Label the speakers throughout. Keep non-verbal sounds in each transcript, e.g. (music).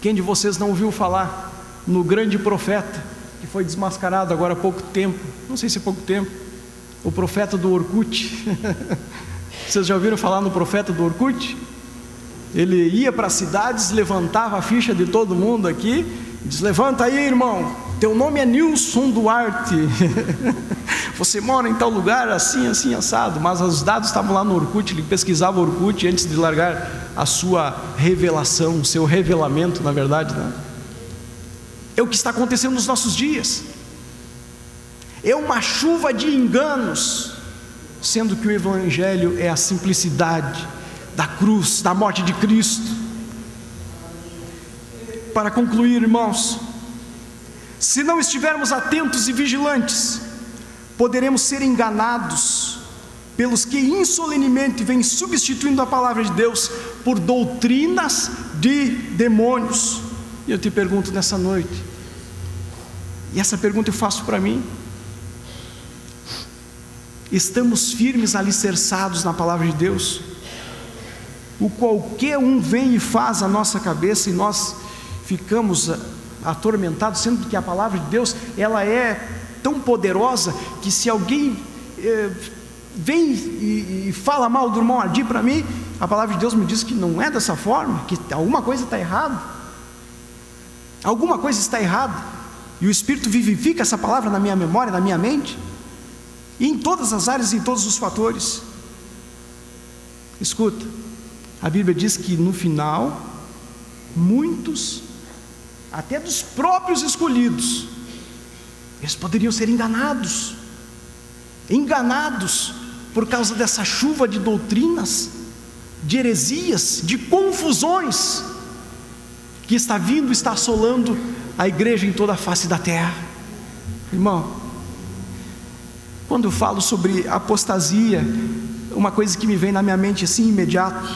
Speaker 1: Quem de vocês não ouviu falar no grande profeta que foi desmascarado agora há pouco tempo? Não sei se é pouco tempo. O profeta do Orkut. (laughs) Vocês já ouviram falar no profeta do Orkut? Ele ia para as cidades, levantava a ficha de todo mundo aqui, diz: Levanta aí, irmão, teu nome é Nilson Duarte. (laughs) Você mora em tal lugar, assim, assim, assado. Mas os dados estavam lá no Orkut, ele pesquisava o Orkut antes de largar a sua revelação, o seu revelamento, na verdade. Né? É o que está acontecendo nos nossos dias. É uma chuva de enganos, sendo que o Evangelho é a simplicidade da cruz, da morte de Cristo. Para concluir, irmãos, se não estivermos atentos e vigilantes, poderemos ser enganados pelos que insolenemente vêm substituindo a palavra de Deus por doutrinas de demônios. E eu te pergunto nessa noite, e essa pergunta eu faço para mim: estamos firmes alicerçados na palavra de Deus? o qualquer um vem e faz a nossa cabeça e nós ficamos atormentados, sendo que a palavra de Deus ela é tão poderosa que se alguém é, vem e, e, fala mal do irmão Adi para mim, a palavra de Deus me diz que não é dessa forma, que alguma coisa está errada, alguma coisa está errada, e o Espírito vivifica essa palavra na minha memória, na minha mente, e em todas as áreas, em todos os fatores. Escuta, a Bíblia diz que no final, muitos, até dos próprios escolhidos, eles poderiam ser enganados, enganados por causa dessa chuva de doutrinas, de heresias, de confusões que está vindo, está assolando a igreja em toda a face da terra. Irmão, quando eu falo sobre apostasia, uma coisa que me vem na minha mente assim imediato,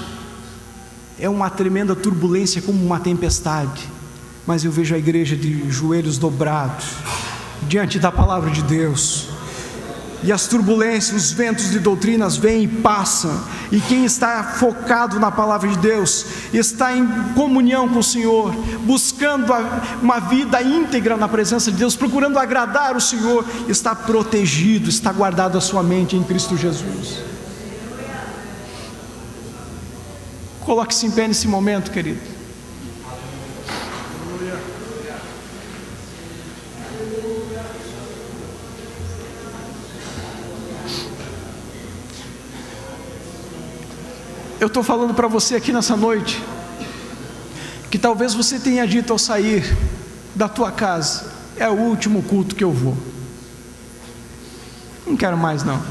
Speaker 1: é uma tremenda turbulência, como uma tempestade, mas eu vejo a igreja de joelhos dobrados, diante da palavra de Deus, e as turbulências, os ventos de doutrinas vêm e passam, e quem está focado na palavra de Deus, está em comunhão com o Senhor, buscando uma vida íntegra na presença de Deus, procurando agradar o Senhor, está protegido, está guardado a sua mente em Cristo Jesus. Coloque-se em pé nesse momento, querido. Eu estou falando para você aqui nessa noite, que talvez você tenha dito ao sair da tua casa: é o último culto que eu vou. Não quero mais, não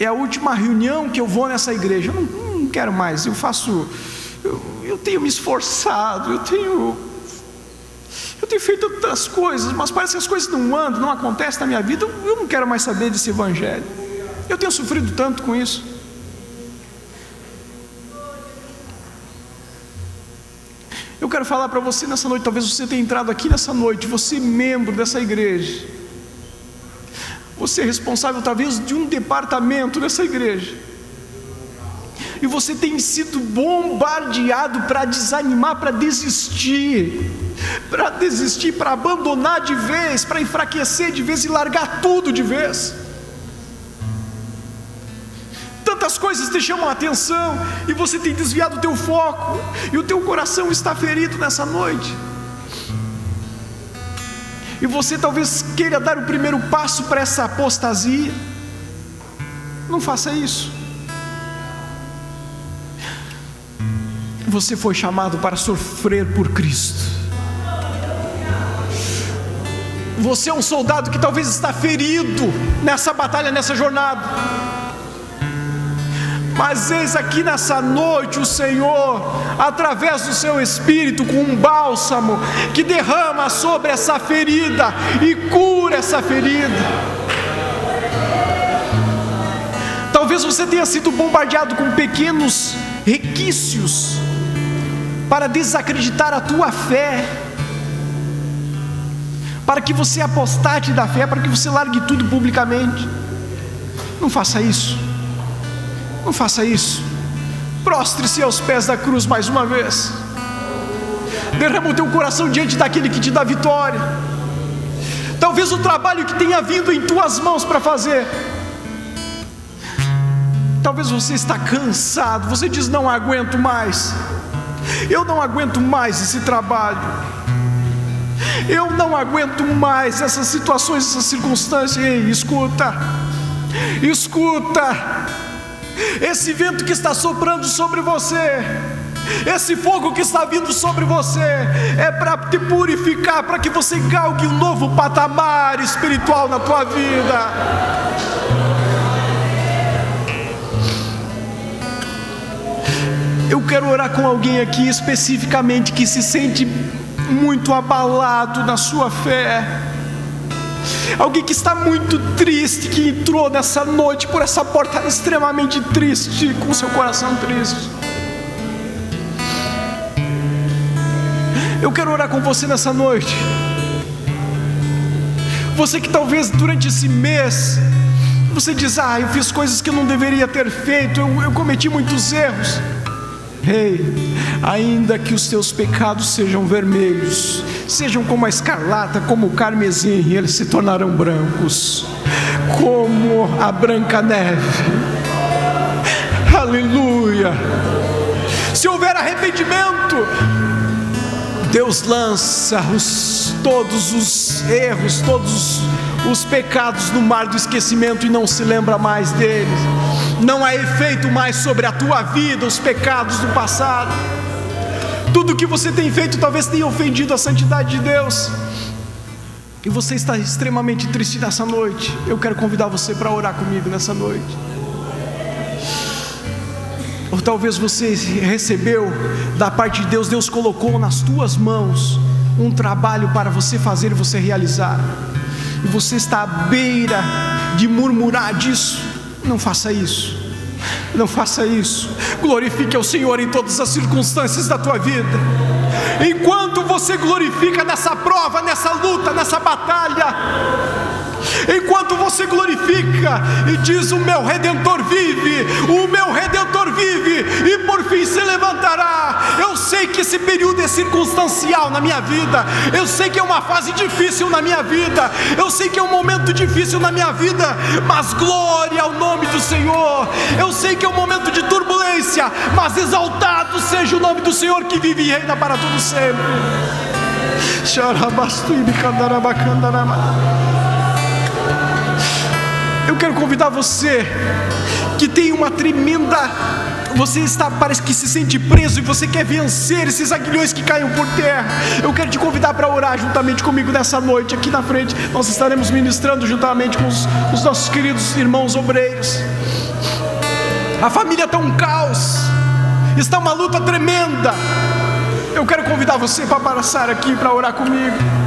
Speaker 1: é a última reunião que eu vou nessa igreja. Não, não quero mais, eu faço. Eu, eu, tenho me esforçado, eu tenho. Eu tenho feito tantas coisas, mas parece que as coisas não andam, não acontecem na minha vida. Eu, eu não quero mais saber desse evangelho. Eu tenho sofrido tanto com isso. Eu quero falar para você nessa noite, talvez você tenha entrado aqui nessa noite, você membro dessa igreja você é responsável talvez de um departamento nessa igreja. E você tem sido bombardeado para desanimar, para desistir, para desistir, para abandonar de vez, para enfraquecer de vez e largar tudo de vez. Tantas coisas te chamam a atenção e você tem desviado o teu foco e o teu coração está ferido nessa noite e você talvez queira dar o primeiro passo para essa apostasia, não faça isso. Você foi chamado para sofrer por Cristo. Você é um soldado que talvez está ferido nessa batalha, nessa jornada mas eis aqui nessa noite o Senhor, através do seu Espírito, com um bálsamo, que derrama sobre essa ferida e cura essa ferida. Talvez você tenha sido bombardeado com pequenos requisitos para desacreditar a tua fé, para que você apostate da fé, para que você largue tudo publicamente. Não faça isso. Não faça isso. Prostre-se aos pés da cruz mais uma vez. Derrama o teu coração diante daquele que te dá vitória. Talvez o trabalho que tenha vindo em tuas mãos para fazer. Talvez você está cansado, você diz não aguento mais. Eu não aguento mais esse trabalho. Eu não aguento mais essas situações, essas circunstâncias. Ei, escuta, escuta. Esse vento que está soprando sobre você, esse fogo que está vindo sobre você, é para te purificar, para que você galgue um novo patamar espiritual na tua vida. Eu quero orar com alguém aqui especificamente que se sente muito abalado na sua fé. Alguém que está muito triste, que entrou nessa noite por essa porta extremamente triste, com seu coração triste. Eu quero orar com você nessa noite. Você que talvez durante esse mês você diz: Ah, eu fiz coisas que eu não deveria ter feito, eu, eu cometi muitos erros. Rei, ainda que os teus pecados sejam vermelhos, sejam como a escarlata, como o carmesim, eles se tornarão brancos, como a branca neve. Aleluia. Se houver arrependimento, Deus lança os, todos os erros, todos os pecados no mar do esquecimento e não se lembra mais deles não há efeito mais sobre a tua vida, os pecados do passado. Tudo que você tem feito talvez tenha ofendido a santidade de Deus. E você está extremamente triste nessa noite. Eu quero convidar você para orar comigo nessa noite. Ou talvez você recebeu da parte de Deus, Deus colocou nas tuas mãos um trabalho para você fazer e você realizar. E você está à beira de murmurar disso. Não faça isso. Não faça isso. Glorifique ao Senhor em todas as circunstâncias da tua vida. Enquanto você glorifica nessa prova, nessa luta, nessa batalha, enquanto você glorifica e diz: O meu redentor vive, o meu redentor vive, e por fim se levantará. Eu sei que esse período é circunstancial na minha vida, eu sei que é uma fase difícil na minha vida, eu sei que é um momento difícil na minha vida, mas glória ao nome do Senhor. Eu sei que é um momento de turbulência, mas exaltado seja o nome do Senhor que vive e reina para todo sempre. Xarabastu e eu quero convidar você que tem uma tremenda você está, parece que se sente preso e você quer vencer esses aguilhões que caem por terra. Eu quero te convidar para orar juntamente comigo nessa noite, aqui na frente. Nós estaremos ministrando juntamente com os, os nossos queridos irmãos obreiros. A família está um caos, está uma luta tremenda. Eu quero convidar você para passar aqui para orar comigo.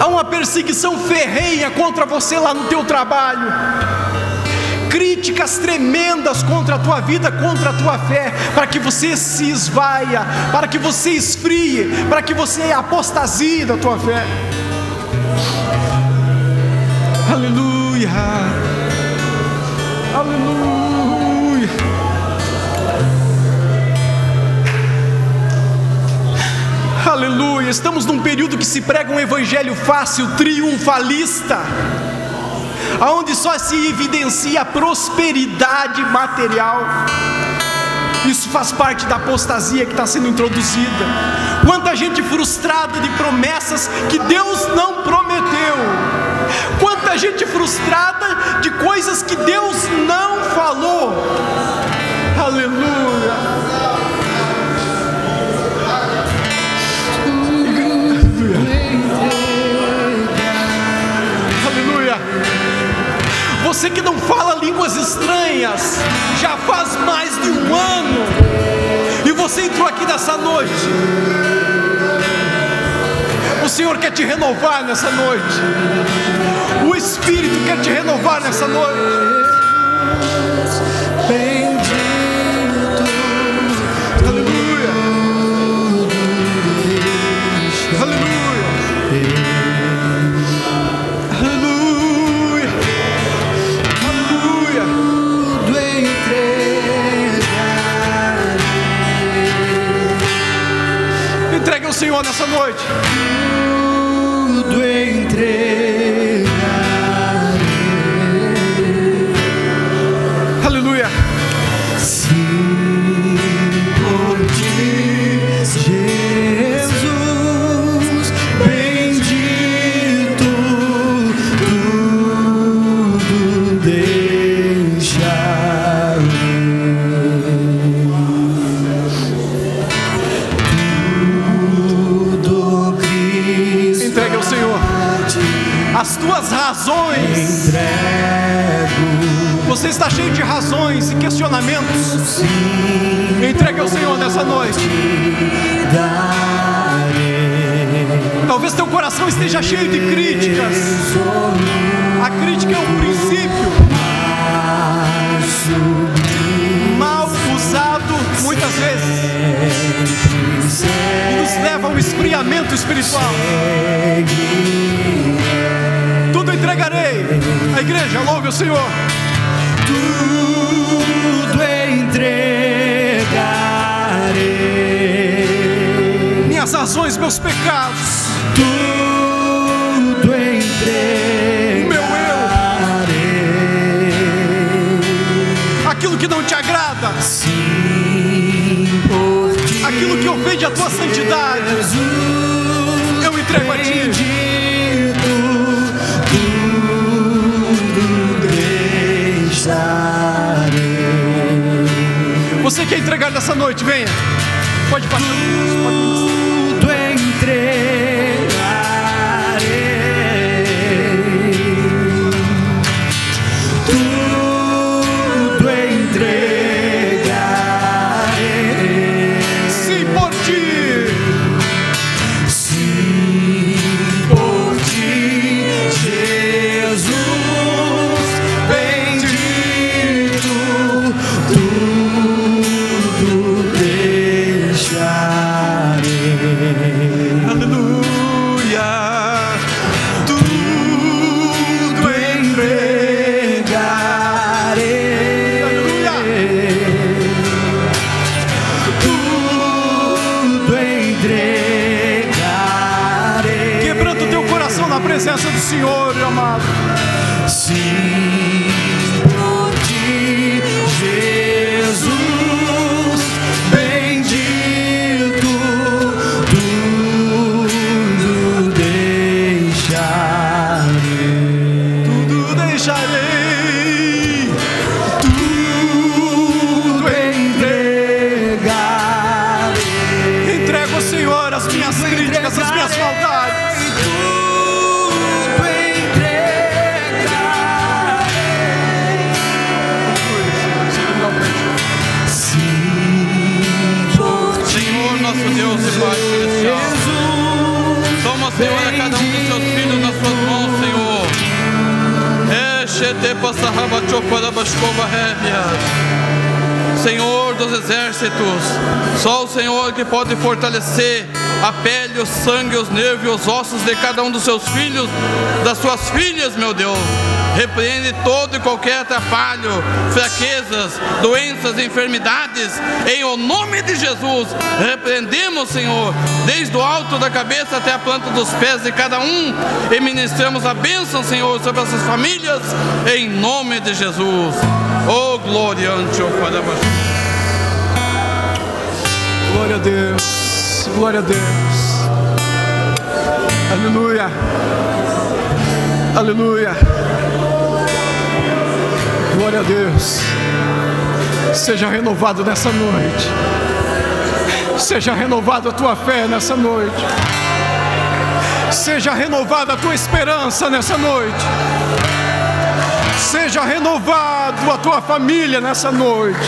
Speaker 1: Há uma perseguição ferrenha contra você lá no teu trabalho, críticas tremendas contra a tua vida, contra a tua fé, para que você se esvaia, para que você esfrie, para que você apostasie da tua fé. Aleluia, aleluia. Aleluia. Estamos num período que se prega um evangelho fácil, triunfalista, aonde só se evidencia a prosperidade material. Isso faz parte da apostasia que está sendo introduzida. Quanta gente frustrada de promessas que Deus não prometeu. Quanta gente frustrada de coisas que Deus não falou. Aleluia. Você que não fala línguas estranhas, já faz mais de um ano, e você entrou aqui nessa noite. O Senhor quer te renovar nessa noite. O Espírito quer te renovar nessa noite. Senhor nessa noite.
Speaker 2: Tudo entregarei.
Speaker 1: As tuas razões.
Speaker 2: entrego.
Speaker 1: Você está cheio de razões e questionamentos. Entregue ao Senhor nessa noite. Talvez teu coração esteja cheio de críticas. A crítica é um princípio mal usado muitas vezes e nos leva ao esfriamento espiritual. Entregarei. A igreja, louve o Senhor.
Speaker 2: Tudo entregarei.
Speaker 1: Minhas razões, meus pecados,
Speaker 2: Tudo entregarei.
Speaker 1: meu eu, aquilo que não te agrada,
Speaker 2: Sim,
Speaker 1: aquilo que ofende a tua santidade,
Speaker 2: Jesus,
Speaker 1: eu entrego a ti. Entregar nessa noite? Venha. Pode passar. Pode passar. Senhor, amado.
Speaker 2: Sim, por ti, Jesus, bendito, tudo deixarei.
Speaker 1: Tudo deixarei.
Speaker 2: Tudo entregarei.
Speaker 1: Entrego Senhor as minhas críticas,
Speaker 3: Senhor dos exércitos, só o Senhor que pode fortalecer a pele, o sangue, os nervos e os ossos de cada um dos seus filhos, das suas filhas, meu Deus. Repreende todo e qualquer atrapalho, fraquezas, doenças, enfermidades, em o nome de Jesus. Repreendemos, Senhor, desde o alto da cabeça até a planta dos pés de cada um, e ministramos a bênção, Senhor, sobre essas famílias, em nome de Jesus. Oh, glória ante o Pai
Speaker 1: Glória a Deus. Glória a Deus. Aleluia. Aleluia. Glória a Deus. Seja renovado nessa noite. Seja renovada a tua fé nessa noite. Seja renovada a tua esperança nessa noite. Seja renovado a tua família nessa noite.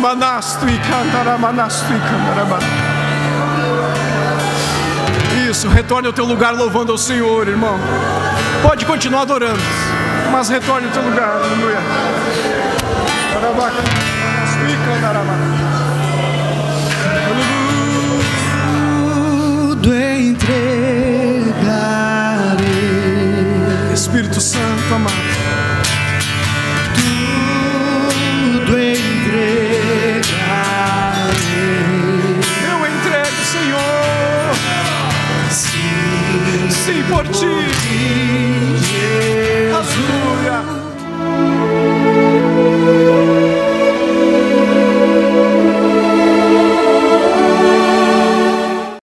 Speaker 1: Manasto e cantará, manasto e cantará. Isso, retorne ao teu lugar louvando ao Senhor, irmão. Pode continuar adorando, mas retorne ao teu lugar, aleluia.
Speaker 2: Tudo entregarei.
Speaker 1: Espírito Santo amado,